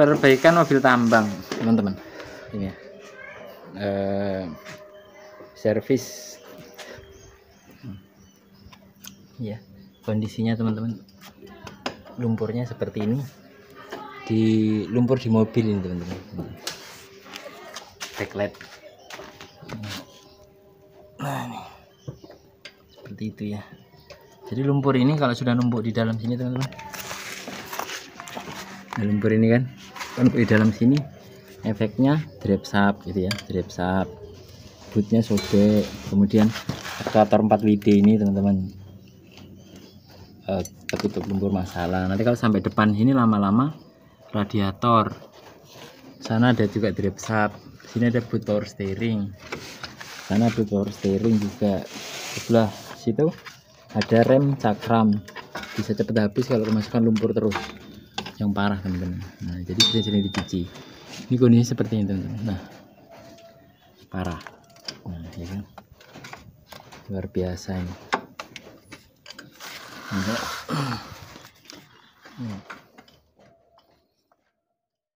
perbaikan mobil tambang teman-teman. Ini ya. Eh, servis. Ya kondisinya teman-teman. Lumpurnya seperti ini. Di lumpur di mobil ini teman-teman. Backlight. Nah ini seperti itu ya. Jadi lumpur ini kalau sudah numpuk di dalam sini teman-teman. Nah, lumpur ini kan numpuk di dalam sini efeknya drip sap gitu ya drip sap. Bootnya sobek kemudian aktuator 4 WD ini teman-teman. Eh, lumpur masalah. Nanti kalau sampai depan sini lama-lama radiator. Sana ada juga drip sap. Sini ada boot power steering. Sana ada power steering juga. Sebelah situ ada rem cakram. Bisa cepat habis kalau kemasukan lumpur terus yang parah teman-teman. Nah jadi sini dicuci. Ini kondisi seperti ini teman-teman. Nah parah. Nah ya kan? Luar biasa ini. Nih.